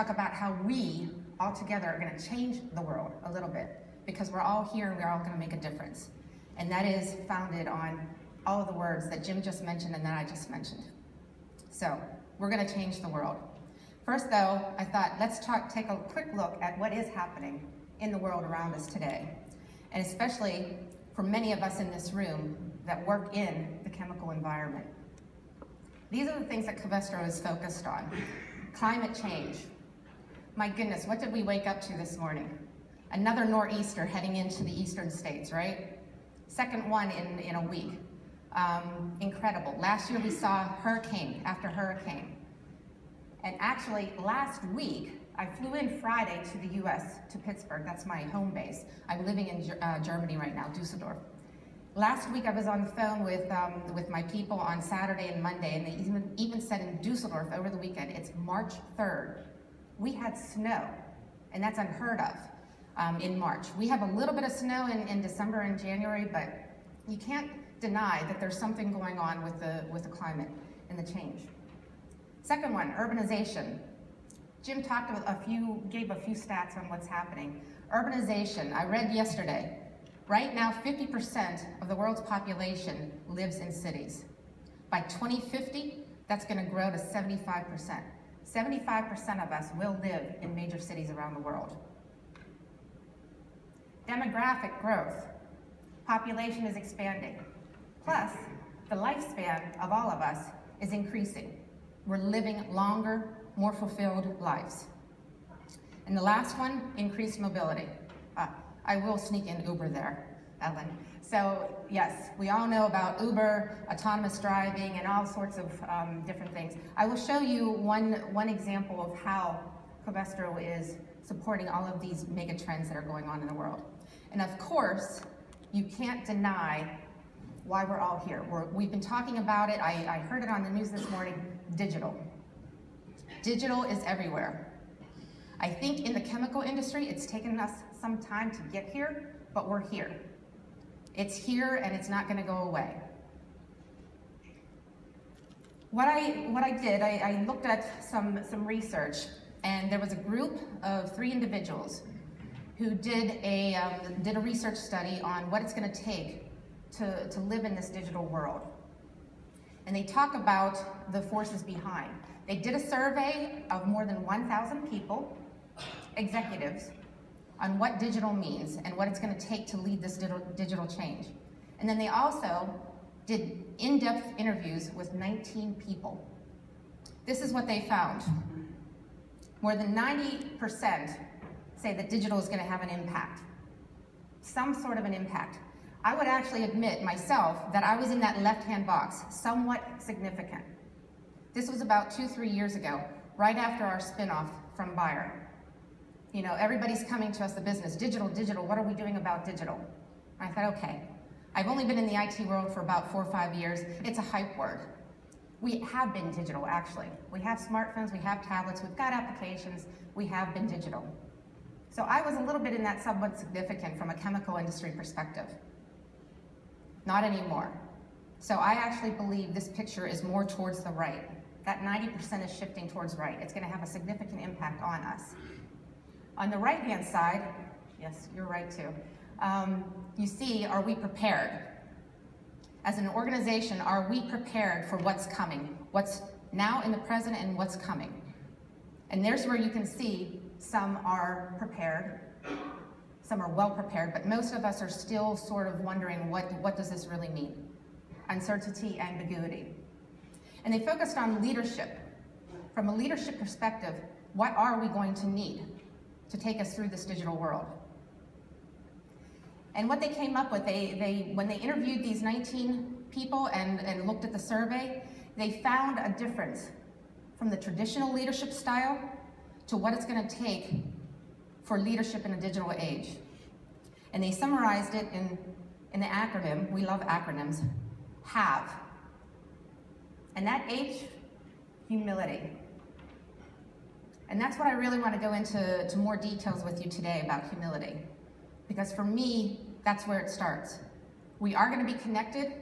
talk about how we all together are going to change the world a little bit because we're all here and we're all going to make a difference. And that is founded on all of the words that Jim just mentioned and that I just mentioned. So we're going to change the world. First, though, I thought let's talk, take a quick look at what is happening in the world around us today, and especially for many of us in this room that work in the chemical environment. These are the things that Covestro is focused on. Climate change. My goodness, what did we wake up to this morning? Another nor'easter heading into the eastern states, right? Second one in, in a week. Um, incredible. Last year we saw hurricane after hurricane. And actually, last week, I flew in Friday to the US, to Pittsburgh. That's my home base. I'm living in uh, Germany right now, Dusseldorf. Last week, I was on the phone with, um, with my people on Saturday and Monday, and they even, even said in Dusseldorf over the weekend, it's March 3rd. We had snow, and that's unheard of um, in March. We have a little bit of snow in, in December and January, but you can't deny that there's something going on with the, with the climate and the change. Second one, urbanization. Jim talked a few, gave a few stats on what's happening. Urbanization, I read yesterday, right now 50% of the world's population lives in cities. By 2050, that's gonna grow to 75%. 75% of us will live in major cities around the world. Demographic growth. Population is expanding. Plus, the lifespan of all of us is increasing. We're living longer, more fulfilled lives. And the last one, increased mobility. I will sneak in Uber there, Ellen. So yes, we all know about Uber, autonomous driving, and all sorts of um, different things. I will show you one, one example of how Covestro is supporting all of these mega trends that are going on in the world. And of course, you can't deny why we're all here. we have been talking about it, I, I heard it on the news this morning, digital. Digital is everywhere. I think in the chemical industry, it's taken us some time to get here, but we're here. It's here and it's not gonna go away. What I, what I did, I, I looked at some, some research and there was a group of three individuals who did a, um, did a research study on what it's gonna take to, to live in this digital world. And they talk about the forces behind. They did a survey of more than 1,000 people, executives, on what digital means and what it's going to take to lead this digital change. And then they also did in-depth interviews with 19 people. This is what they found. More than 90% say that digital is going to have an impact, some sort of an impact. I would actually admit myself that I was in that left-hand box, somewhat significant. This was about two, three years ago, right after our spinoff from Bayer. You know, everybody's coming to us, the business, digital, digital, what are we doing about digital? I thought, okay, I've only been in the IT world for about four or five years. It's a hype word. We have been digital, actually. We have smartphones, we have tablets, we've got applications, we have been digital. So I was a little bit in that somewhat significant from a chemical industry perspective. Not anymore. So I actually believe this picture is more towards the right. That 90% is shifting towards right. It's gonna have a significant impact on us. On the right-hand side, yes, you're right too, um, you see, are we prepared? As an organization, are we prepared for what's coming? What's now in the present and what's coming? And there's where you can see some are prepared, some are well prepared, but most of us are still sort of wondering what, what does this really mean? Uncertainty, ambiguity. And they focused on leadership. From a leadership perspective, what are we going to need to take us through this digital world? And what they came up with, they, they, when they interviewed these 19 people and, and looked at the survey, they found a difference from the traditional leadership style to what it's going to take for leadership in a digital age. And they summarized it in, in the acronym, we love acronyms, HAVE. And that H, humility. And that's what I really want to go into to more details with you today about humility. Because for me, that's where it starts. We are going to be connected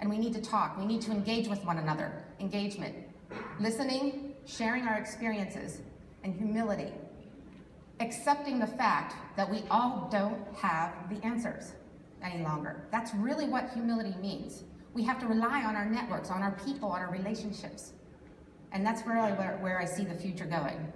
and we need to talk. We need to engage with one another. Engagement, listening, sharing our experiences, and humility. Accepting the fact that we all don't have the answers any longer. That's really what humility means. We have to rely on our networks, on our people, on our relationships. And that's really where, where I see the future going.